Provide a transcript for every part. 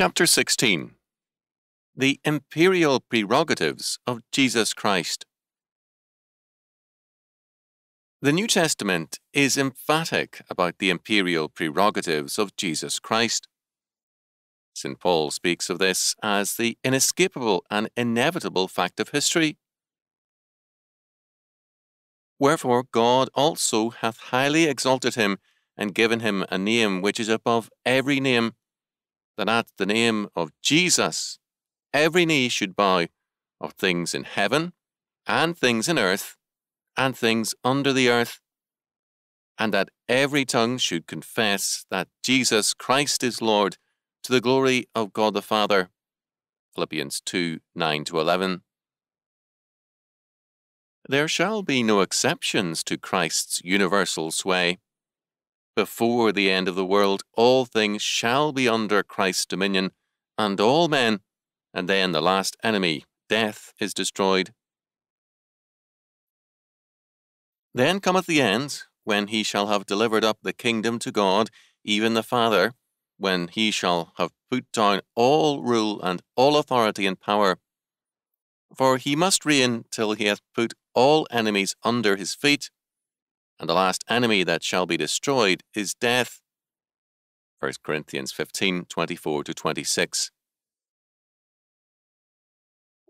Chapter 16 The Imperial Prerogatives of Jesus Christ. The New Testament is emphatic about the imperial prerogatives of Jesus Christ. St. Paul speaks of this as the inescapable and inevitable fact of history. Wherefore God also hath highly exalted him and given him a name which is above every name that at the name of Jesus every knee should bow of things in heaven, and things in earth, and things under the earth, and that every tongue should confess that Jesus Christ is Lord, to the glory of God the Father. Philippians 2 9 to 11. There shall be no exceptions to Christ's universal sway. Before the end of the world, all things shall be under Christ's dominion, and all men, and then the last enemy, death, is destroyed. Then cometh the end, when he shall have delivered up the kingdom to God, even the Father, when he shall have put down all rule and all authority and power. For he must reign till he hath put all enemies under his feet and the last enemy that shall be destroyed is death. 1 Corinthians 15 24 to 26.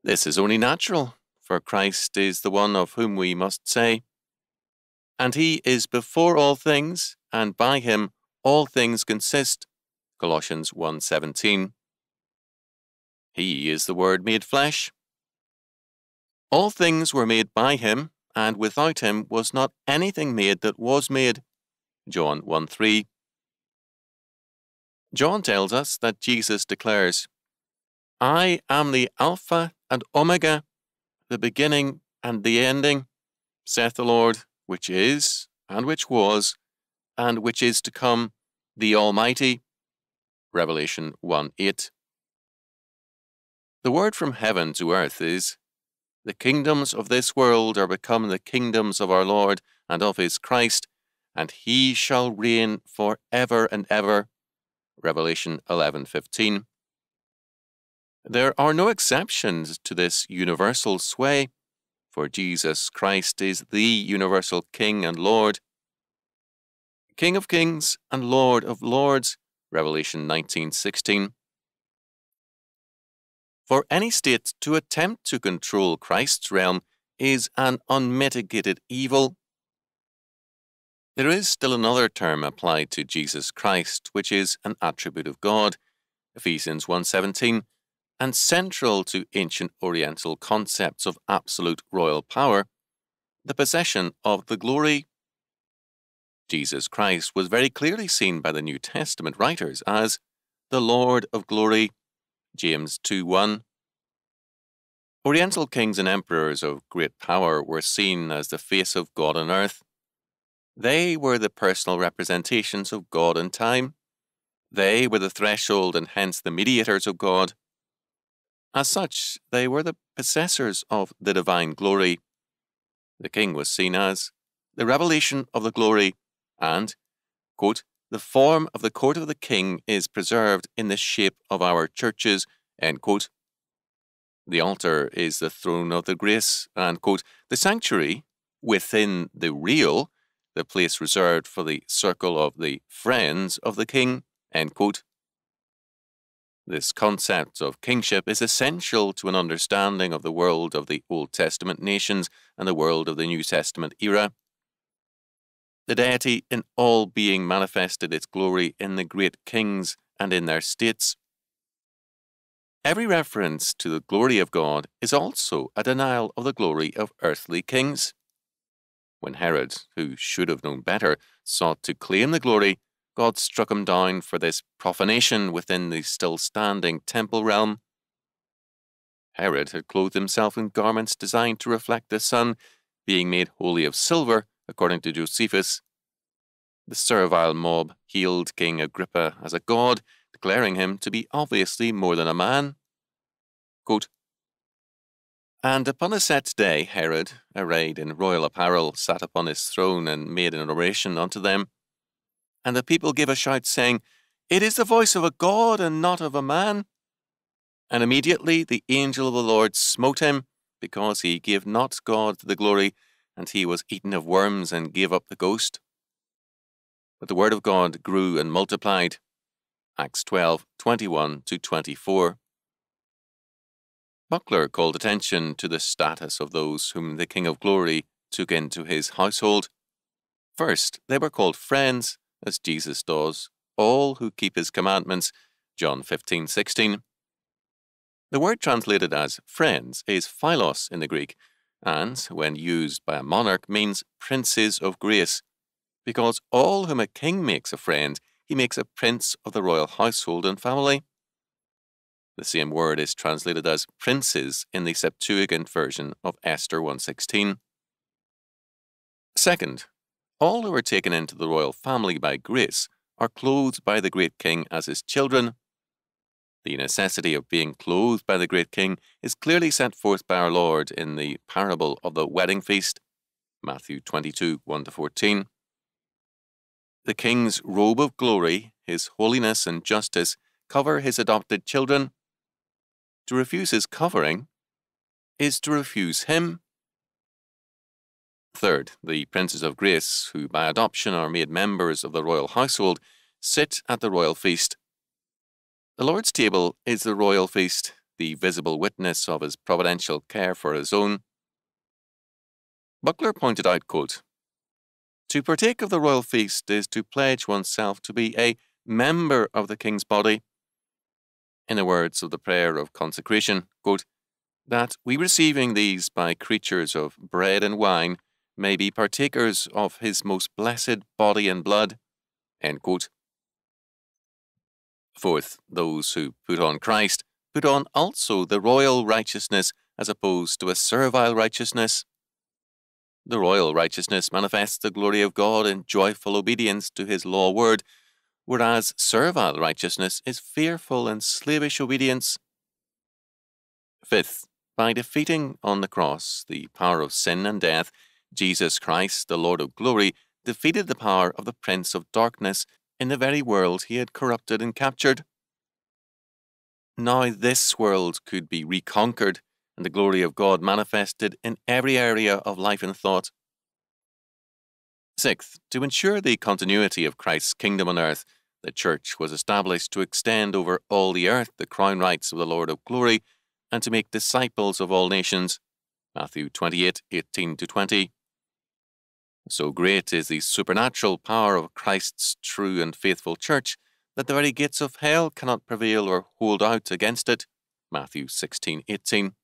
This is only natural, for Christ is the one of whom we must say, And he is before all things, and by him all things consist. Colossians 1:17. He is the Word made flesh. All things were made by him, and without him was not anything made that was made. John 1 3. John tells us that Jesus declares, I am the Alpha and Omega, the beginning and the ending, saith the Lord, which is, and which was, and which is to come, the Almighty. Revelation 1 8. The word from heaven to earth is the kingdoms of this world are become the kingdoms of our Lord and of his Christ, and he shall reign for ever and ever. Revelation 11:15. There are no exceptions to this universal sway, for Jesus Christ is the universal King and Lord. King of kings and Lord of lords. Revelation 19:16. For any state to attempt to control Christ's realm is an unmitigated evil. There is still another term applied to Jesus Christ, which is an attribute of God, Ephesians 1:17, and central to ancient oriental concepts of absolute royal power, the possession of the glory. Jesus Christ was very clearly seen by the New Testament writers as the Lord of glory, James 2 1. Oriental kings and emperors of great power were seen as the face of God on earth. They were the personal representations of God in time. They were the threshold and hence the mediators of God. As such, they were the possessors of the divine glory. The king was seen as the revelation of the glory, and, quote, the form of the court of the king is preserved in the shape of our churches. The altar is the throne of the grace, the sanctuary within the real, the place reserved for the circle of the friends of the king. This concept of kingship is essential to an understanding of the world of the Old Testament nations and the world of the New Testament era. The deity in all being manifested its glory in the great kings and in their states. Every reference to the glory of God is also a denial of the glory of earthly kings. When Herod, who should have known better, sought to claim the glory, God struck him down for this profanation within the still standing temple realm. Herod had clothed himself in garments designed to reflect the sun, being made wholly of silver, according to Josephus. The servile mob hailed King Agrippa as a god declaring him to be obviously more than a man. Quote, and upon a set day, Herod, arrayed in royal apparel, sat upon his throne and made an oration unto them. And the people gave a shout, saying, It is the voice of a God and not of a man. And immediately the angel of the Lord smote him, because he gave not God the glory, and he was eaten of worms and gave up the ghost. But the word of God grew and multiplied. Acts 12 21 to 24. Buckler called attention to the status of those whom the King of Glory took into his household. First, they were called friends, as Jesus does, all who keep his commandments, John 15 16. The word translated as friends is philos in the Greek, and, when used by a monarch, means princes of grace, because all whom a king makes a friend, he makes a prince of the royal household and family. The same word is translated as princes in the Septuagint version of Esther 1.16. Second, all who are taken into the royal family by grace are clothed by the great king as his children the necessity of being clothed by the great king is clearly set forth by our Lord in the parable of the wedding feast, Matthew 22 1 14. The king's robe of glory, his holiness and justice, cover his adopted children. To refuse his covering is to refuse him. Third, the princes of grace, who by adoption are made members of the royal household, sit at the royal feast the Lord's table is the royal feast, the visible witness of his providential care for his own. Buckler pointed out, quote, To partake of the royal feast is to pledge oneself to be a member of the king's body. In the words of the prayer of consecration, quote, that we receiving these by creatures of bread and wine may be partakers of his most blessed body and blood. End quote. Fourth, those who put on Christ put on also the royal righteousness as opposed to a servile righteousness. The royal righteousness manifests the glory of God in joyful obedience to his law word, whereas servile righteousness is fearful and slavish obedience. Fifth, by defeating on the cross the power of sin and death, Jesus Christ, the Lord of glory, defeated the power of the prince of darkness in the very world he had corrupted and captured. Now this world could be reconquered and the glory of God manifested in every area of life and thought. Sixth, to ensure the continuity of Christ's kingdom on earth, the Church was established to extend over all the earth the crown rights of the Lord of glory and to make disciples of all nations. Matthew 28 18 20. So great is the supernatural power of Christ's true and faithful church that the very gates of hell cannot prevail or hold out against it. Matthew 16:18.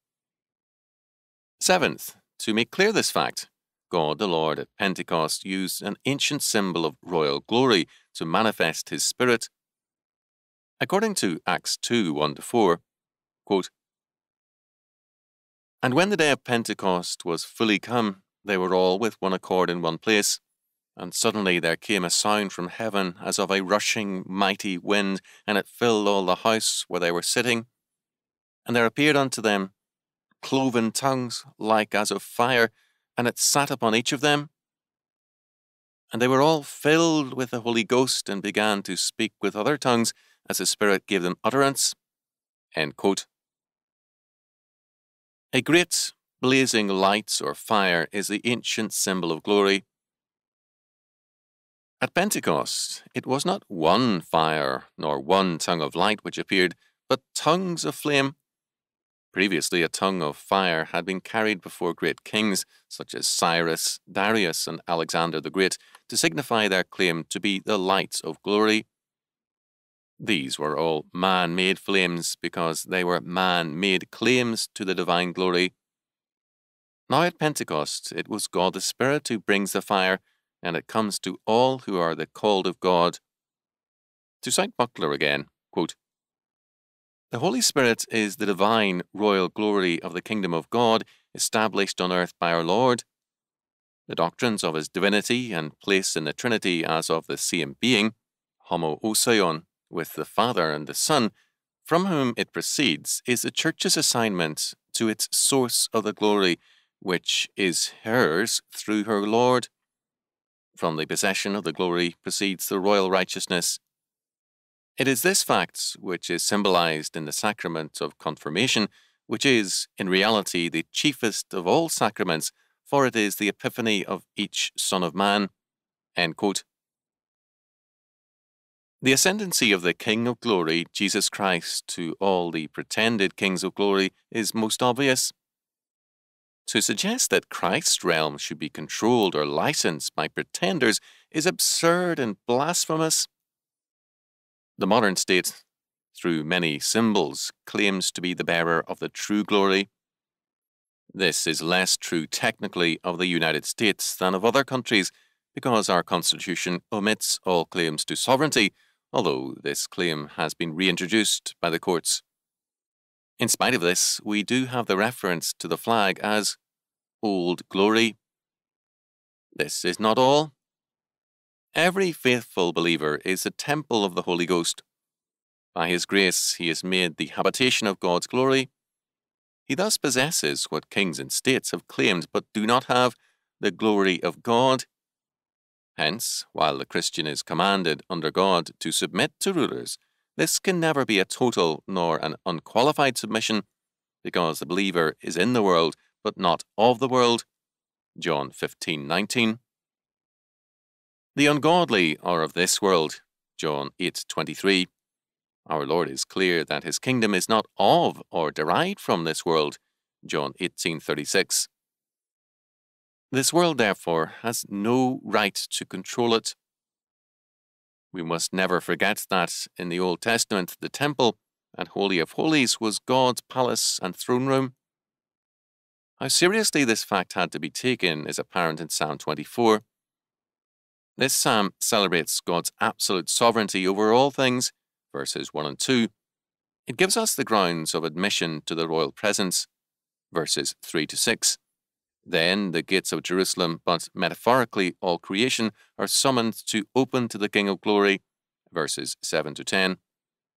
Seventh, to make clear this fact, God the Lord at Pentecost used an ancient symbol of royal glory to manifest his spirit. According to Acts 2 1 4, quote, And when the day of Pentecost was fully come, they were all with one accord in one place. And suddenly there came a sound from heaven as of a rushing mighty wind, and it filled all the house where they were sitting. And there appeared unto them cloven tongues like as of fire, and it sat upon each of them. And they were all filled with the Holy Ghost, and began to speak with other tongues as the Spirit gave them utterance. A great blazing lights or fire is the ancient symbol of glory. At Pentecost, it was not one fire nor one tongue of light which appeared, but tongues of flame. Previously, a tongue of fire had been carried before great kings such as Cyrus, Darius, and Alexander the Great to signify their claim to be the lights of glory. These were all man made flames because they were man made claims to the divine glory. Now at Pentecost, it was God the Spirit who brings the fire, and it comes to all who are the called of God. To cite Buckler again, quote, The Holy Spirit is the divine royal glory of the kingdom of God established on earth by our Lord. The doctrines of his divinity and place in the Trinity as of the same being, homoousion, with the Father and the Son, from whom it proceeds, is the Church's assignment to its source of the glory which is hers through her Lord. From the possession of the glory proceeds the royal righteousness. It is this fact which is symbolized in the sacrament of confirmation, which is, in reality, the chiefest of all sacraments, for it is the epiphany of each Son of Man. The ascendancy of the King of Glory, Jesus Christ, to all the pretended kings of glory is most obvious. To suggest that Christ's realm should be controlled or licensed by pretenders is absurd and blasphemous. The modern state, through many symbols, claims to be the bearer of the true glory. This is less true technically of the United States than of other countries because our Constitution omits all claims to sovereignty although this claim has been reintroduced by the courts. In spite of this, we do have the reference to the flag as Old Glory. This is not all. Every faithful believer is a temple of the Holy Ghost. By His grace, He is made the habitation of God's glory. He thus possesses what kings and states have claimed but do not have the glory of God. Hence, while the Christian is commanded under God to submit to rulers, this can never be a total nor an unqualified submission, because the believer is in the world, but not of the world. John 15:19. The ungodly are of this world. John 8:23. Our Lord is clear that his kingdom is not of or derived from this world. John 18:36. This world, therefore, has no right to control it. We must never forget that in the Old Testament, the temple and Holy of Holies was God's palace and throne room. How seriously this fact had to be taken is apparent in Psalm 24. This psalm celebrates God's absolute sovereignty over all things, verses 1 and 2. It gives us the grounds of admission to the royal presence, verses 3 to 6. Then the gates of Jerusalem, but metaphorically all creation, are summoned to open to the King of Glory, verses 7 to 10.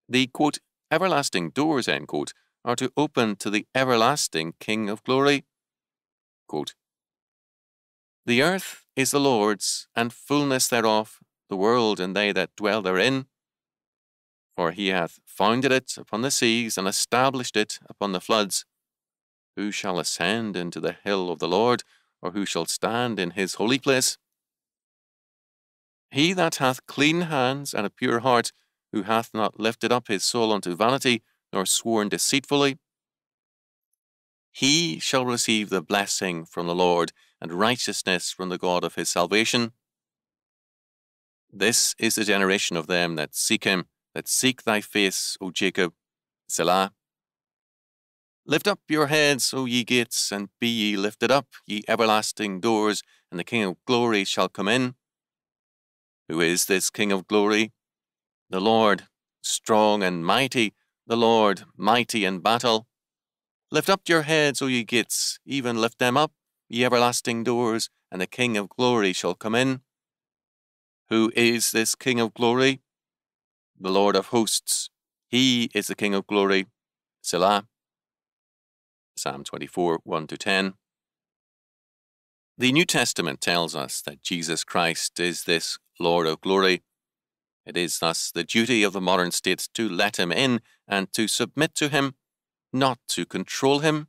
The quote, everlasting doors, end quote, are to open to the everlasting King of Glory. Quote, the earth is the Lord's, and fullness thereof, the world and they that dwell therein. For he hath founded it upon the seas, and established it upon the floods. Who shall ascend into the hill of the Lord, or who shall stand in his holy place? He that hath clean hands and a pure heart, who hath not lifted up his soul unto vanity, nor sworn deceitfully, he shall receive the blessing from the Lord, and righteousness from the God of his salvation. This is the generation of them that seek him, that seek thy face, O Jacob. Selah. Lift up your heads, O ye gates, and be ye lifted up, ye everlasting doors, and the King of glory shall come in. Who is this King of glory? The Lord, strong and mighty, the Lord, mighty in battle. Lift up your heads, O ye gates, even lift them up, ye everlasting doors, and the King of glory shall come in. Who is this King of glory? The Lord of hosts. He is the King of glory. Selah. Psalm 24, 1 to 10. The New Testament tells us that Jesus Christ is this Lord of glory. It is thus the duty of the modern state to let him in and to submit to him, not to control him.